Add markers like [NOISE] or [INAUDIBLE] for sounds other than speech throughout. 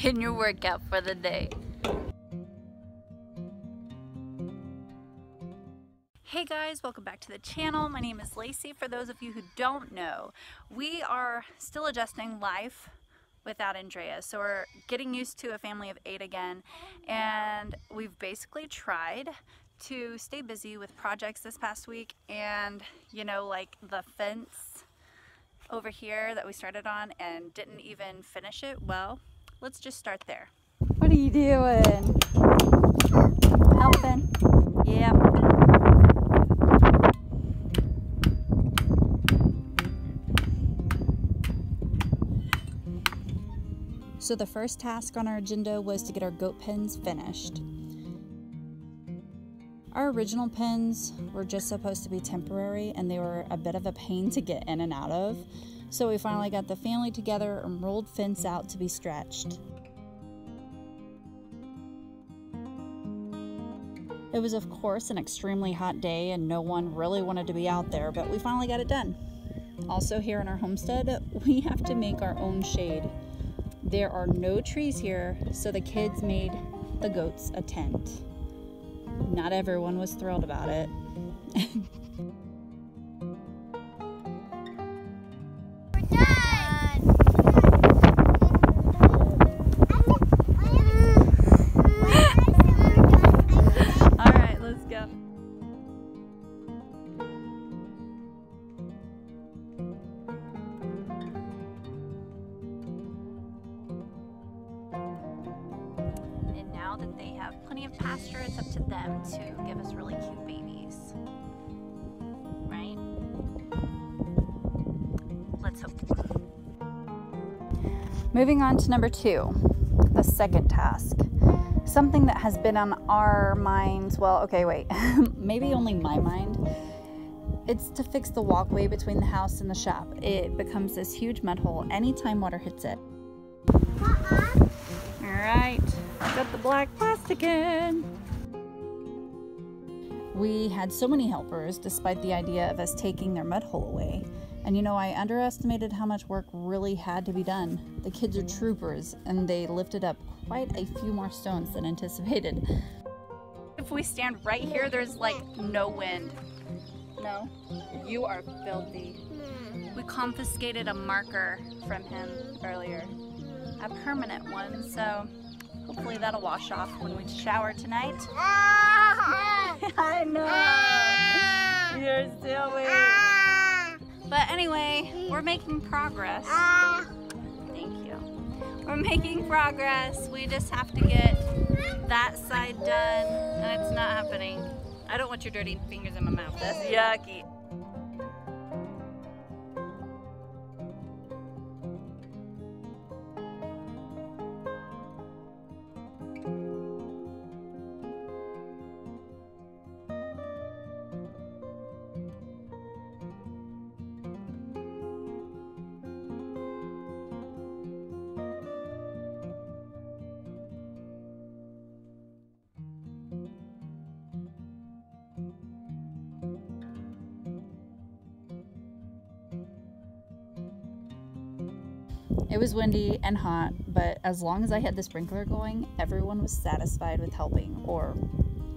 begin your workout for the day. Hey guys, welcome back to the channel. My name is Lacey. For those of you who don't know, we are still adjusting life without Andrea. So we're getting used to a family of eight again. And we've basically tried to stay busy with projects this past week. And you know, like the fence over here that we started on and didn't even finish it. Well, let's just start there. What are you doing? Helping? Yeah. So the first task on our agenda was to get our goat pens finished. Our original pens were just supposed to be temporary and they were a bit of a pain to get in and out of. So we finally got the family together and rolled fence out to be stretched. It was, of course, an extremely hot day and no one really wanted to be out there, but we finally got it done. Also, here in our homestead, [LAUGHS] we have to make our own shade. There are no trees here, so the kids made the goats a tent. Not everyone was thrilled about it. [LAUGHS] plenty of pasture, it's up to them to give us really cute babies. Right? Let's hope. Moving on to number two, the second task. Something that has been on our minds, well, okay, wait, [LAUGHS] maybe only my mind. It's to fix the walkway between the house and the shop. It becomes this huge mud hole anytime water hits it. Uh-uh. All right. Got the black plastic in. We had so many helpers despite the idea of us taking their mud hole away. And you know, I underestimated how much work really had to be done. The kids are troopers and they lifted up quite a few more stones than anticipated. If we stand right here, there's like no wind. No, you are filthy. We confiscated a marker from him earlier, a permanent one, so Hopefully that'll wash off when we shower tonight. [LAUGHS] I know. [LAUGHS] You're silly. But anyway, we're making progress. Thank you. We're making progress. We just have to get that side done and it's not happening. I don't want your dirty fingers in my mouth. That's yucky. It was windy and hot, but as long as I had the sprinkler going, everyone was satisfied with helping, or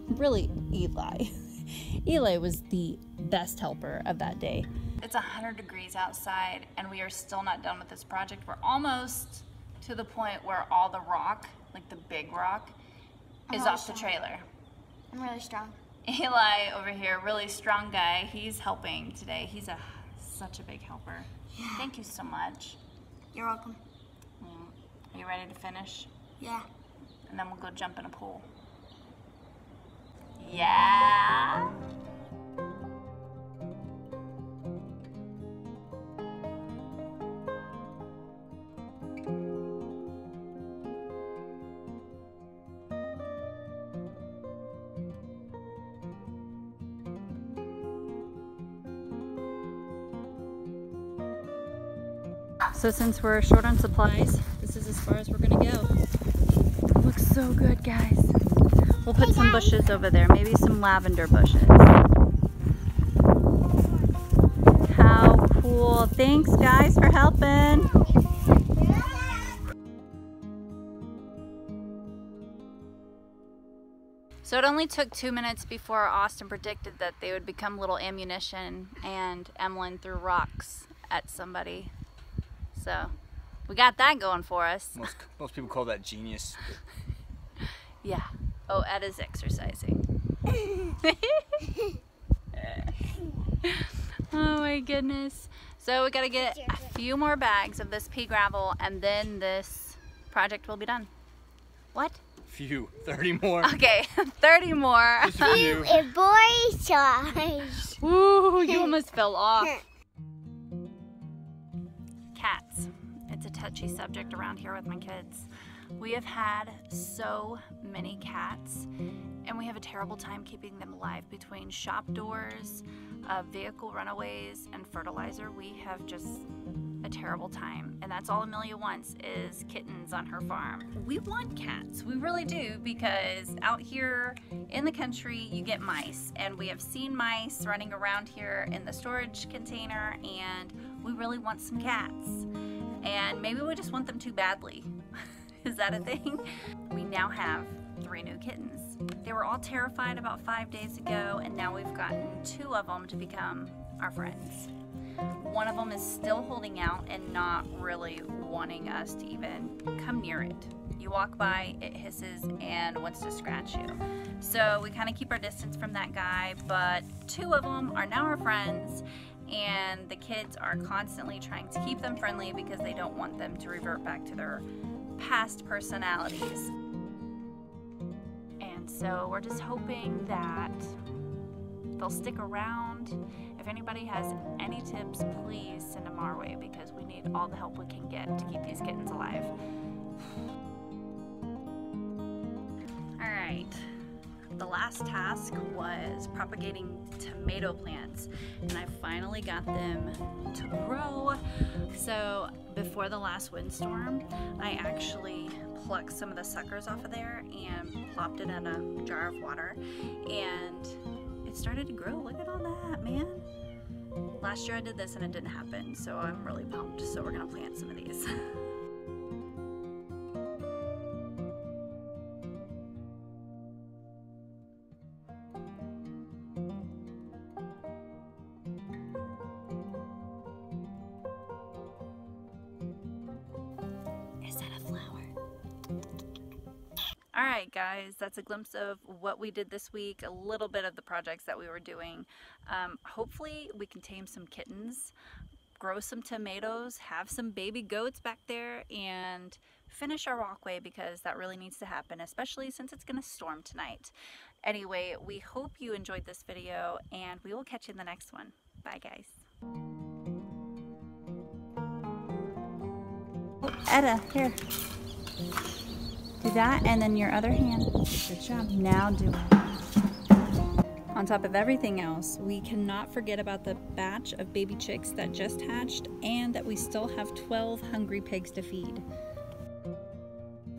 really, Eli. [LAUGHS] Eli was the best helper of that day. It's 100 degrees outside, and we are still not done with this project. We're almost to the point where all the rock, like the big rock, is really off strong. the trailer. I'm really strong. Eli over here, really strong guy, he's helping today. He's a such a big helper. Yeah. Thank you so much. You're welcome. Mm. Are you ready to finish? Yeah. And then we'll go jump in a pool. Yeah. So since we're short on supplies, this is as far as we're gonna go. Looks so good, guys. We'll put some bushes over there, maybe some lavender bushes. How cool. Thanks, guys, for helping. So it only took two minutes before Austin predicted that they would become little ammunition and Emlyn threw rocks at somebody. So we got that going for us. Most, most people call that genius. [LAUGHS] Yeah. Oh, Ed is exercising. [LAUGHS] oh my goodness. So we gotta get a few more bags of this pea gravel and then this project will be done. What? Few. 30 more. Okay, [LAUGHS] 30 more. Just a few. A boy size. Woo, you almost fell off. Cats. It's a touchy subject around here with my kids. We have had so many cats, and we have a terrible time keeping them alive between shop doors, uh, vehicle runaways, and fertilizer. We have just a terrible time, and that's all Amelia wants is kittens on her farm. We want cats, we really do, because out here in the country you get mice, and we have seen mice running around here in the storage container, and we really want some cats. And maybe we just want them too badly. [LAUGHS] Is that a thing? We now have three new kittens. They were all terrified about five days ago, and now we've gotten two of them to become our friends. One of them is still holding out and not really wanting us to even come near it. You walk by, it hisses and wants to scratch you. So we kind of keep our distance from that guy, but two of them are now our friends and the kids are constantly trying to keep them friendly because they don't want them to revert back to their past personalities. And so we're just hoping that they'll stick around. If anybody has any tips, please send them our way because we need all the help we can get to keep these kittens alive. All right. The last task was propagating tomato plants and I finally got them to grow. So before the last windstorm, I actually plucked some of the suckers off of there and plopped it in a jar of water and it started to grow. Look at all that, man. Last year I did this and it didn't happen, so I'm really pumped. So we're gonna plant some of these. [LAUGHS] All right, guys, that's a glimpse of what we did this week, a little bit of the projects that we were doing. Um, hopefully, we can tame some kittens, grow some tomatoes, have some baby goats back there, and finish our walkway because that really needs to happen, especially since it's going to storm tonight. Anyway, we hope you enjoyed this video, and we will catch you in the next one. Bye, guys. Etta, here. Do that, and then your other hand. Good job. Now do it. On top of everything else, we cannot forget about the batch of baby chicks that just hatched and that we still have 12 hungry pigs to feed.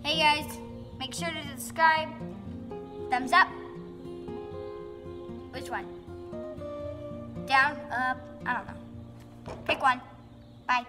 Hey guys, make sure to subscribe. Thumbs up. Which one? Down, up, I don't know. Pick one. Bye.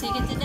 That's pretty cool, Bubba.